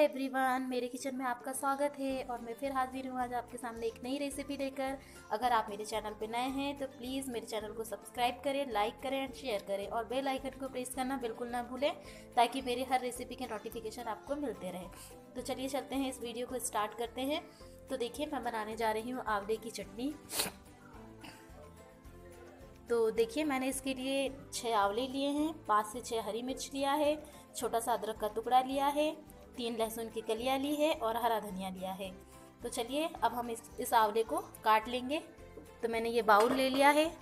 Everyone मेरे kitchen में आपका स्वागत है और मैं फिर हाजिर हूँ आज आपके सामने एक नई रेसिपी लेकर। अगर आप मेरे चैनल पर नए हैं तो प्लीज़ मेरे चैनल को सब्सक्राइब करें लाइक करें एंड शेयर करें और बेल आइकन को प्रेस करना बिल्कुल ना भूलें, ताकि मेरे हर रेसिपी के नोटिफिकेशन आपको मिलते रहे। तो चलिए चलते हैं, इस वीडियो को स्टार्ट करते हैं। तो देखिए, मैं बनाने जा रही हूँ आंवले की चटनी। तो देखिए, मैंने इसके लिए छः आंवले लिए हैं, पाँच से छः हरी मिर्च लिया है, छोटा सा अदरक का टुकड़ा लिया है तीन लहसुन की कलियाँ ली है और हरा धनिया लिया है। तो चलिए, अब हम इस इस आंवले को काट लेंगे। तो मैंने ये बाउल ले लिया है।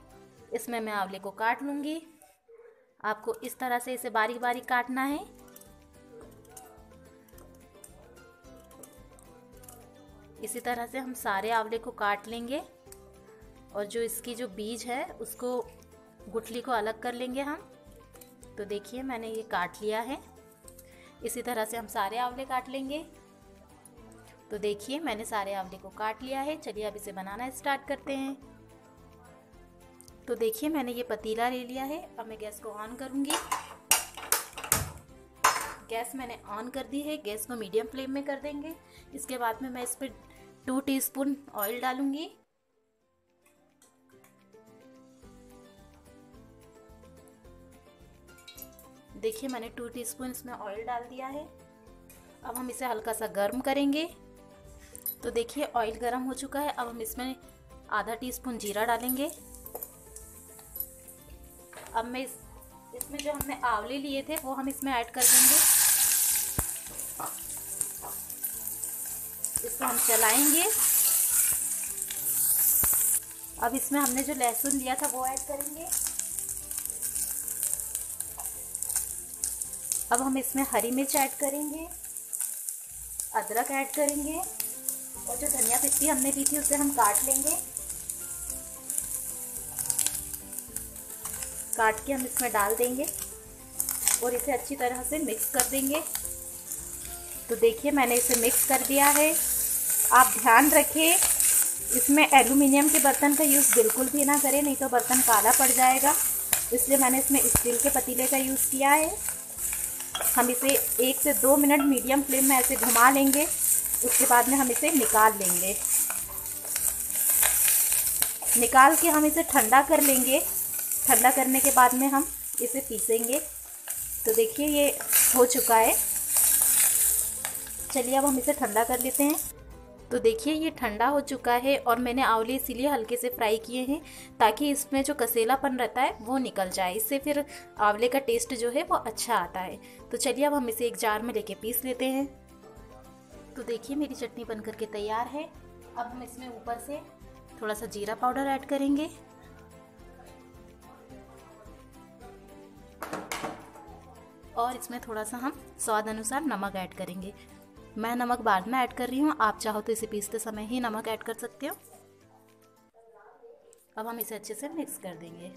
इसमें मैं आंवले को काट लूँगी। आपको इस तरह से इसे बारीक बारीक काटना है। इसी तरह से हम सारे आंवले को काट लेंगे और जो इसकी जो बीज है, उसको गुठली को अलग कर लेंगे हम। तो देखिए, मैंने ये काट लिया है। इसी तरह से हम सारे आंवले काट लेंगे। तो देखिए, मैंने सारे आंवले को काट लिया है। चलिए अब इसे बनाना स्टार्ट करते हैं। तो देखिए, मैंने ये पतीला ले लिया है। अब मैं गैस को ऑन करूँगी। गैस मैंने ऑन कर दी है। गैस को मीडियम फ्लेम में कर देंगे। इसके बाद में मैं इस पर टू टीस्पून ऑयल डालूँगी। देखिए, मैंने टू टीस्पून इसमें ऑयल डाल दिया है। अब हम इसे हल्का सा गर्म करेंगे। तो देखिए ऑयल गर्म हो चुका है। अब हम इसमें आधा टीस्पून जीरा डालेंगे। अब मैं इस, इसमें जो हमने आंवले लिए थे, वो हम इसमें ऐड कर देंगे। इसको हम चलाएँगे। अब इसमें हमने जो लहसुन लिया था, वो ऐड करेंगे। अब हम इसमें हरी मिर्च ऐड करेंगे, अदरक ऐड करेंगे, और जो धनिया पत्ती हमने दी थी उसे हम काट लेंगे। काट के हम इसमें डाल देंगे और इसे अच्छी तरह से मिक्स कर देंगे। तो देखिए, मैंने इसे मिक्स कर दिया है। आप ध्यान रखें, इसमें एल्यूमिनियम के बर्तन का यूज़ बिल्कुल भी ना करें, नहीं तो बर्तन काला पड़ जाएगा। इसलिए मैंने इसमें स्टील के पतीले का यूज़ किया है। हम इसे एक से दो मिनट मीडियम फ्लेम में ऐसे घुमा लेंगे। उसके बाद में हम इसे निकाल लेंगे। निकाल के हम इसे ठंडा कर लेंगे। ठंडा करने के बाद में हम इसे पीसेंगे। तो देखिए, ये हो चुका है। चलिए, अब हम इसे ठंडा कर लेते हैं। तो देखिए, ये ठंडा हो चुका है और मैंने आंवले इसीलिए हल्के से फ्राई किए हैं ताकि इसमें जो कसेलापन रहता है वो निकल जाए। इससे फिर आंवले का टेस्ट जो है वो अच्छा आता है। तो चलिए, अब हम इसे एक जार में लेके पीस लेते हैं। तो देखिए, मेरी चटनी बन करके तैयार है। अब हम इसमें ऊपर से थोड़ा सा जीरा पाउडर ऐड करेंगे। और इसमें थोड़ा सा हम स्वाद अनुसार नमक ऐड करेंगे। मैं नमक बाद में ऐड कर रही हूँ। आप चाहो तो इसे पीसते समय ही नमक ऐड कर सकते हो। अब हम इसे अच्छे से मिक्स कर देंगे।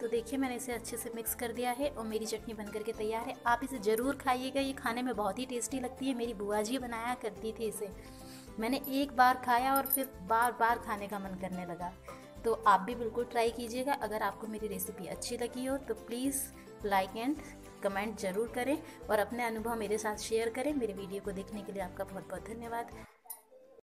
तो देखिए, मैंने इसे अच्छे से मिक्स कर दिया है और मेरी चटनी बन करके तैयार है। आप इसे ज़रूर खाइएगा। ये खाने में बहुत ही टेस्टी लगती है। मेरी बुआ जी बनाया करती थी इसे। मैंने एक बार खाया और फिर बार बार खाने का मन करने लगा। तो आप भी बिल्कुल ट्राई कीजिएगा। अगर आपको मेरी रेसिपी अच्छी लगी हो तो प्लीज़ लाइक एंड कमेंट ज़रूर करें और अपने अनुभव मेरे साथ शेयर करें। मेरे वीडियो को देखने के लिए आपका बहुत बहुत धन्यवाद।